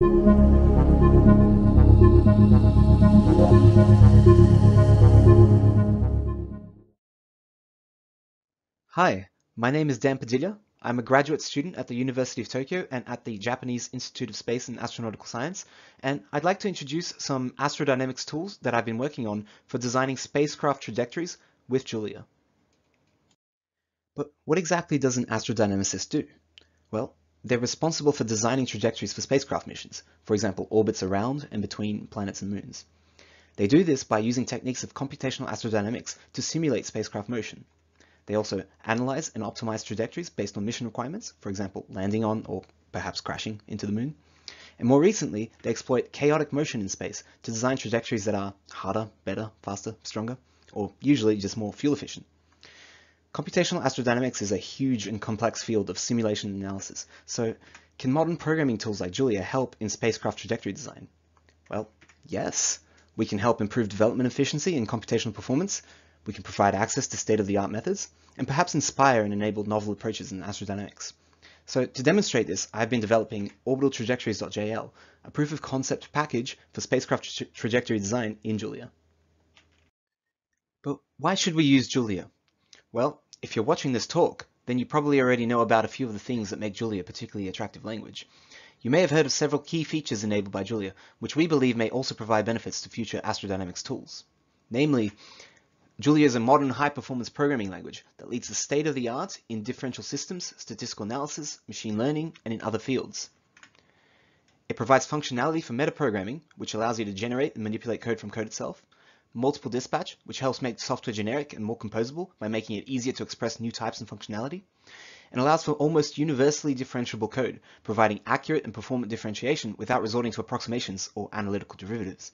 Hi, my name is Dan Padilha. I'm a graduate student at the University of Tokyo and at the Japanese Institute of Space and Astronautical Science, and I'd like to introduce some astrodynamics tools that I've been working on for designing spacecraft trajectories with Julia. But what exactly does an astrodynamicist do? Well, they're responsible for designing trajectories for spacecraft missions, for example, orbits around and between planets and moons. They do this by using techniques of computational astrodynamics to simulate spacecraft motion. They also analyze and optimize trajectories based on mission requirements, for example, landing on or perhaps crashing into the moon. And more recently, they exploit chaotic motion in space to design trajectories that are harder, better, faster, stronger, or usually just more fuel efficient. Computational astrodynamics is a huge and complex field of simulation analysis, so can modern programming tools like Julia help in spacecraft trajectory design? Well, yes. We can help improve development efficiency and computational performance, we can provide access to state-of-the-art methods, and perhaps inspire and enable novel approaches in astrodynamics. So to demonstrate this, I've been developing orbitaltrajectories.jl, a proof of concept package for spacecraft tra trajectory design in Julia. But why should we use Julia? Well, if you're watching this talk, then you probably already know about a few of the things that make Julia a particularly attractive language. You may have heard of several key features enabled by Julia, which we believe may also provide benefits to future astrodynamics tools. Namely, Julia is a modern high-performance programming language that leads the state-of-the-art in differential systems, statistical analysis, machine learning, and in other fields. It provides functionality for metaprogramming, which allows you to generate and manipulate code from code itself, multiple dispatch, which helps make software generic and more composable by making it easier to express new types and functionality, and allows for almost universally differentiable code, providing accurate and performant differentiation without resorting to approximations or analytical derivatives.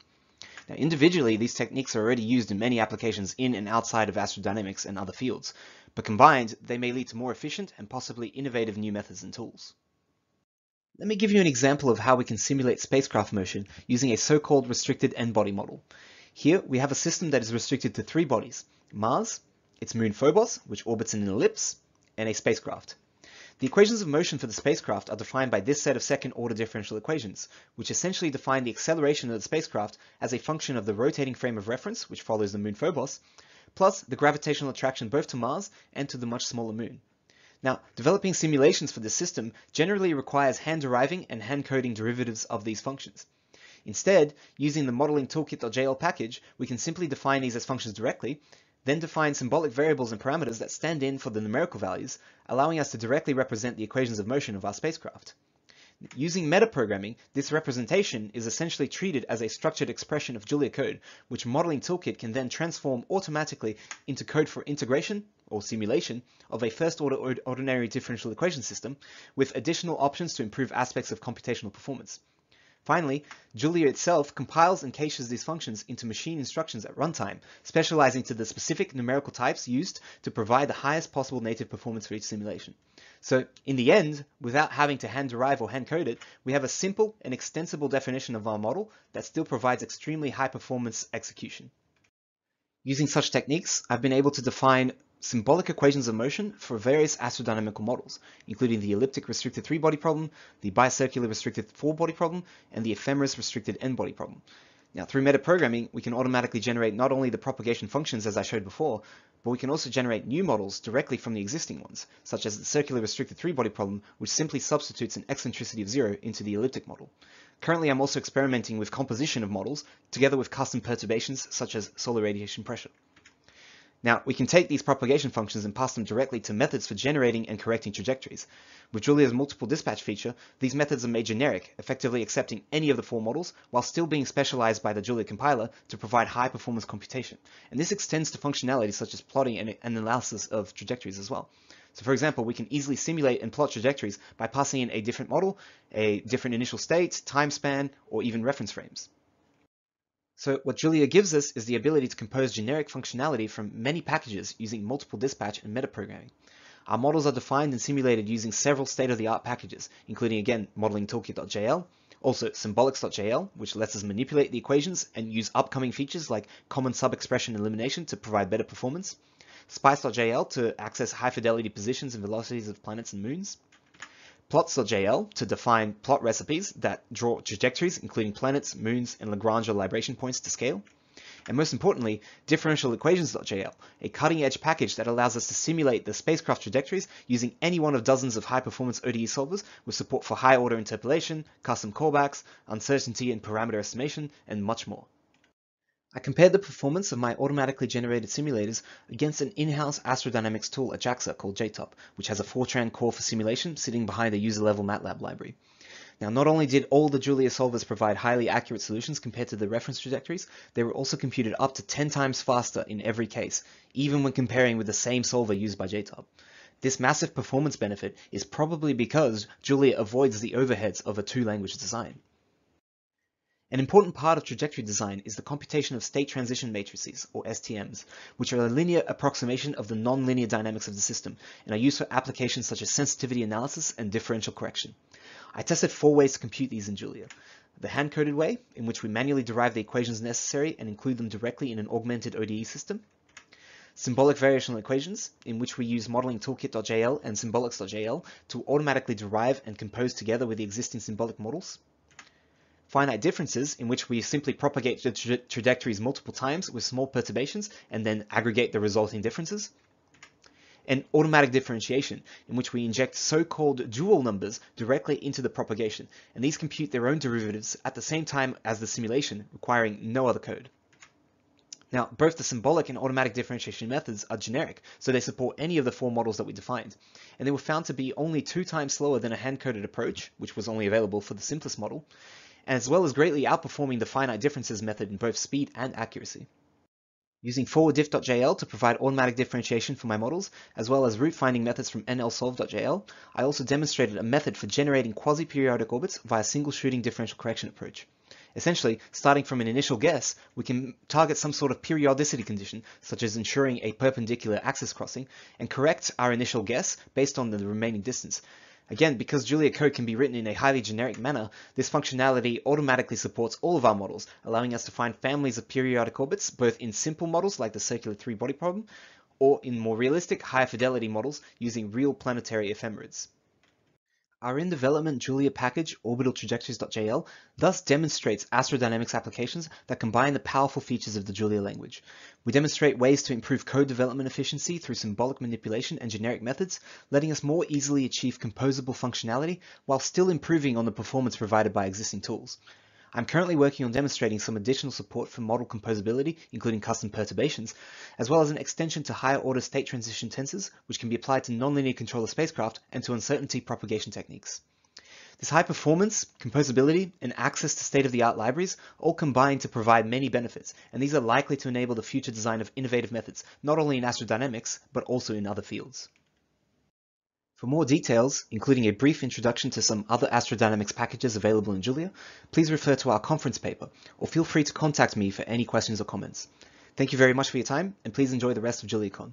Now, individually, these techniques are already used in many applications in and outside of astrodynamics and other fields, but combined, they may lead to more efficient and possibly innovative new methods and tools. Let me give you an example of how we can simulate spacecraft motion using a so-called restricted n-body model. Here, we have a system that is restricted to three bodies, Mars, its moon Phobos, which orbits in an ellipse, and a spacecraft. The equations of motion for the spacecraft are defined by this set of second-order differential equations, which essentially define the acceleration of the spacecraft as a function of the rotating frame of reference, which follows the moon Phobos, plus the gravitational attraction both to Mars and to the much smaller moon. Now, developing simulations for this system generally requires hand-deriving and hand-coding derivatives of these functions. Instead, using the modeling toolkit.jl package, we can simply define these as functions directly, then define symbolic variables and parameters that stand in for the numerical values, allowing us to directly represent the equations of motion of our spacecraft. Using metaprogramming, this representation is essentially treated as a structured expression of Julia code, which Modeling Toolkit can then transform automatically into code for integration or simulation of a first-order ordinary differential equation system with additional options to improve aspects of computational performance. Finally, Julia itself compiles and caches these functions into machine instructions at runtime, specializing to the specific numerical types used to provide the highest possible native performance for each simulation. So in the end, without having to hand derive or hand code it, we have a simple and extensible definition of our model that still provides extremely high performance execution. Using such techniques, I've been able to define symbolic equations of motion for various astrodynamical models, including the elliptic restricted three-body problem, the bicircular restricted four-body problem, and the ephemeris restricted n-body problem. Now, through metaprogramming, we can automatically generate not only the propagation functions as I showed before, but we can also generate new models directly from the existing ones, such as the circular restricted three-body problem, which simply substitutes an eccentricity of zero into the elliptic model. Currently, I'm also experimenting with composition of models, together with custom perturbations such as solar radiation pressure. Now, we can take these propagation functions and pass them directly to methods for generating and correcting trajectories. With Julia's multiple dispatch feature, these methods are made generic, effectively accepting any of the four models, while still being specialized by the Julia compiler to provide high-performance computation. And this extends to functionality such as plotting and, and analysis of trajectories as well. So for example, we can easily simulate and plot trajectories by passing in a different model, a different initial state, time span, or even reference frames. So what Julia gives us is the ability to compose generic functionality from many packages using multiple dispatch and metaprogramming. Our models are defined and simulated using several state-of-the-art packages, including again modeling toolkit.jl, also symbolics.jl, which lets us manipulate the equations and use upcoming features like common sub-expression elimination to provide better performance, spice.jl to access high-fidelity positions and velocities of planets and moons, plots.jl to define plot recipes that draw trajectories, including planets, moons, and Lagrange libration points to scale. And most importantly, differentialequations.jl, a cutting-edge package that allows us to simulate the spacecraft trajectories using any one of dozens of high-performance ODE solvers with support for high-order interpolation, custom callbacks, uncertainty and parameter estimation, and much more. I compared the performance of my automatically generated simulators against an in-house astrodynamics tool at JAXA called JTOP, which has a Fortran core for simulation sitting behind a user-level MATLAB library. Now, not only did all the Julia solvers provide highly accurate solutions compared to the reference trajectories, they were also computed up to 10 times faster in every case, even when comparing with the same solver used by JTOP. This massive performance benefit is probably because Julia avoids the overheads of a two-language design. An important part of trajectory design is the computation of state transition matrices, or STMs, which are a linear approximation of the nonlinear dynamics of the system and are used for applications such as sensitivity analysis and differential correction. I tested four ways to compute these in Julia. The hand-coded way, in which we manually derive the equations necessary and include them directly in an augmented ODE system. Symbolic variational equations, in which we use modeling toolkit.jl and symbolics.jl to automatically derive and compose together with the existing symbolic models finite differences in which we simply propagate the tra trajectories multiple times with small perturbations and then aggregate the resulting differences. And automatic differentiation, in which we inject so-called dual numbers directly into the propagation, and these compute their own derivatives at the same time as the simulation, requiring no other code. Now, both the symbolic and automatic differentiation methods are generic, so they support any of the four models that we defined. And they were found to be only two times slower than a hand-coded approach, which was only available for the simplest model, as well as greatly outperforming the finite differences method in both speed and accuracy. Using forwarddiff.jl to provide automatic differentiation for my models, as well as root finding methods from nlsolve.jl, I also demonstrated a method for generating quasi-periodic orbits via single shooting differential correction approach. Essentially, starting from an initial guess, we can target some sort of periodicity condition, such as ensuring a perpendicular axis crossing, and correct our initial guess based on the remaining distance, Again, because Julia code can be written in a highly generic manner, this functionality automatically supports all of our models, allowing us to find families of periodic orbits, both in simple models like the circular three-body problem, or in more realistic, higher fidelity models using real planetary ephemerides. Our in-development Julia package, orbitaltrajectories.jl, thus demonstrates astrodynamics applications that combine the powerful features of the Julia language. We demonstrate ways to improve code development efficiency through symbolic manipulation and generic methods, letting us more easily achieve composable functionality while still improving on the performance provided by existing tools. I'm currently working on demonstrating some additional support for model composability, including custom perturbations, as well as an extension to higher order state transition tensors, which can be applied to nonlinear controller spacecraft and to uncertainty propagation techniques. This high performance, composability, and access to state-of-the-art libraries all combine to provide many benefits, and these are likely to enable the future design of innovative methods, not only in astrodynamics, but also in other fields. For more details, including a brief introduction to some other astrodynamics packages available in Julia, please refer to our conference paper, or feel free to contact me for any questions or comments. Thank you very much for your time, and please enjoy the rest of JuliaCon.